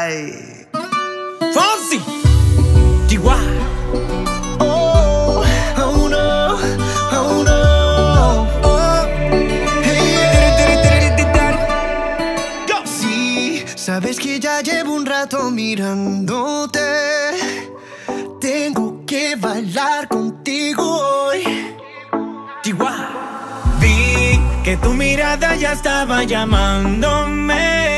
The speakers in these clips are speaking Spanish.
Ay. Fonsi. Chihuahua. Oh, oh no, oh no. Oh. Sí, sabes que ya llevo un rato mirándote. Tengo que bailar contigo hoy. Chihuahua. Vi que tu mirada ya estaba llamándome.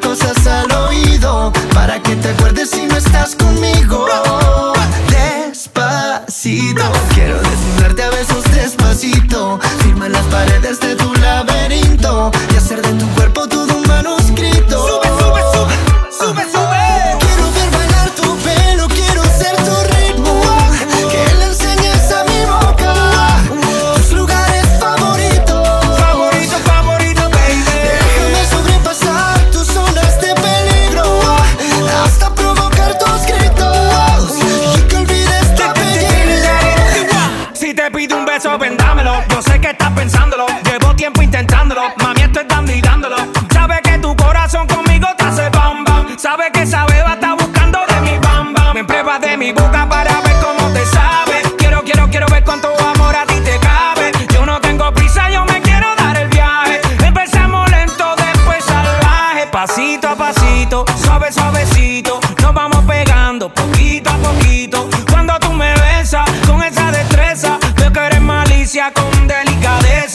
Cosas al oído. Para que te acuerdes si no estás conmigo. Despacito, quiero te sabe. Quiero, quiero, quiero ver cuánto amor a ti te cabe. Yo no tengo prisa, yo me quiero dar el viaje. Empezamos lento, después salvaje. Pasito a pasito,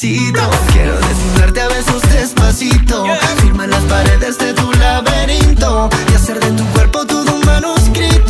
Quiero desnudarte a besos despacito. Firma las paredes de tu laberinto y hacer de tu cuerpo todo un manuscrito.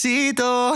necesito.